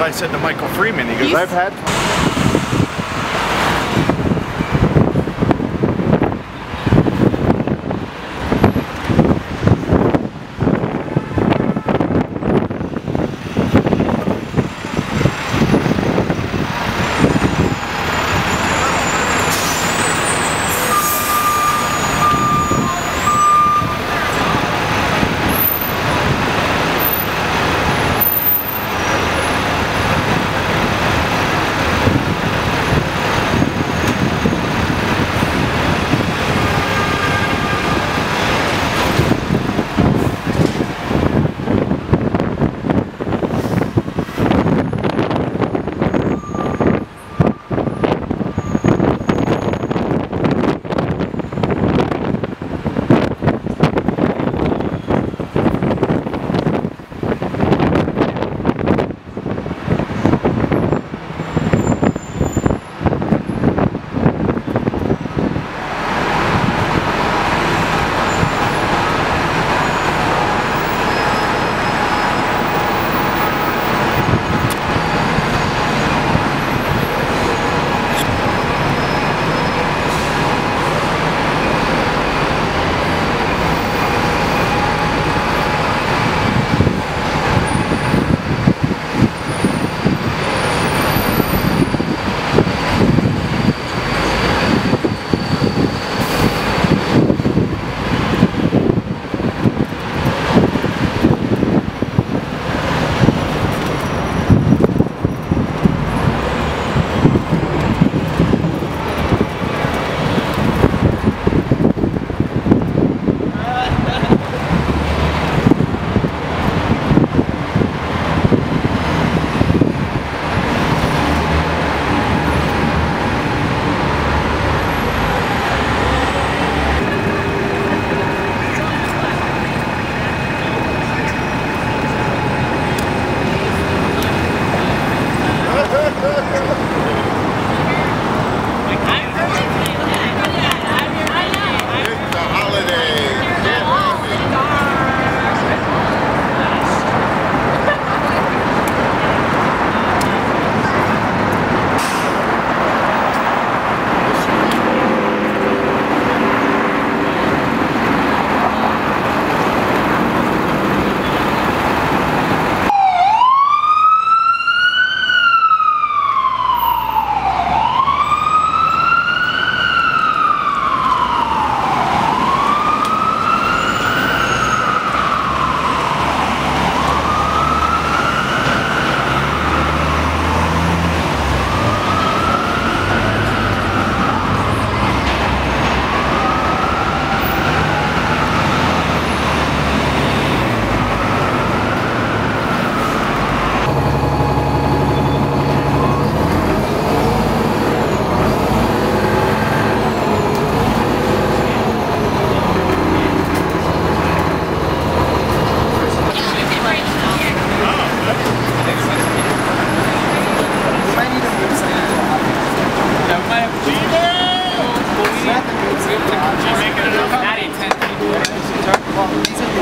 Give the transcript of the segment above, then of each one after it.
what I said to Michael Freeman. He goes, He's- I've had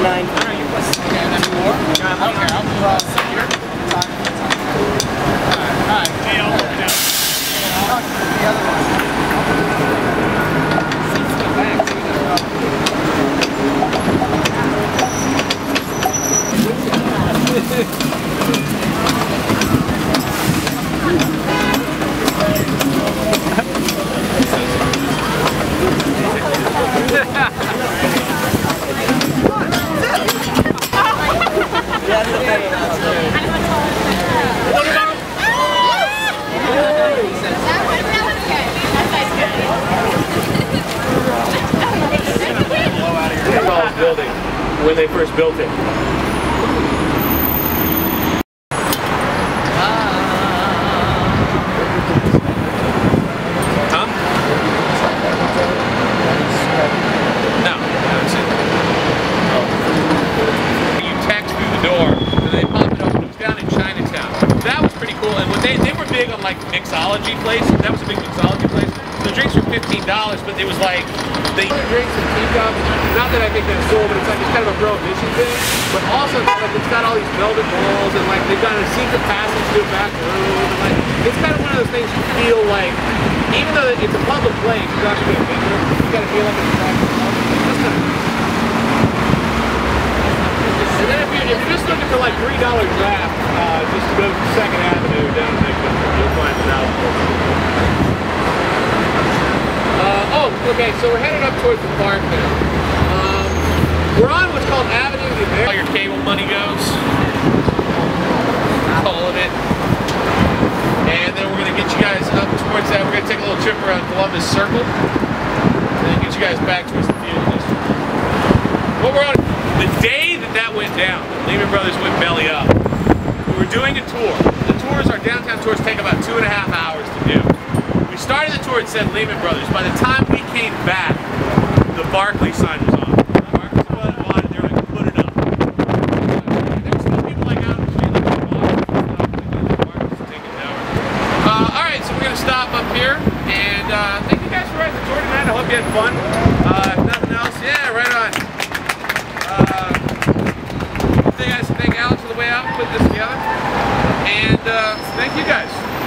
Nine. When they first built it. No. You through the door, and they it open. It was down in Chinatown. That was pretty cool. And when they, they were big on like mixology places. That was a big mixology place. The drinks were fifteen dollars, but it was like they drinks and teacups. Not that I think that's cool, but it's like it's kind of a prohibition thing. But also like it's got all these velvet balls and like they've got a secret passage to a back room. And, like it's kind of one of those things you feel like, even though it's a public place, you're not gonna be a victim. You gotta feel like it's a and then if you're, if you're just looking for like three dollar draft, uh, just go to Second Avenue down in Macon. You'll find it out. Oh, okay. So we're headed up towards the park now. Um, we're on what's called Avenue of the. All your cable money goes. All of it. And then we're gonna get you guys up towards that. We're gonna take a little trip around Columbus Circle, and then get you guys back towards the field district. What we're on the day that that went down, Lehman Brothers went belly up. We were doing a tour. The tours, our downtown tours, take about two and a half hours to do. We started the tour, it said Lehman Brothers. By the time we came back, the Barclay sign was on. Barclays put put Barclays stop up here, and uh, thank you guys for riding the tour tonight. I hope you had fun. Uh, if nothing else, yeah, right on. Uh, thank guys, thank Alex for the way out, putting this together, and uh, thank you guys.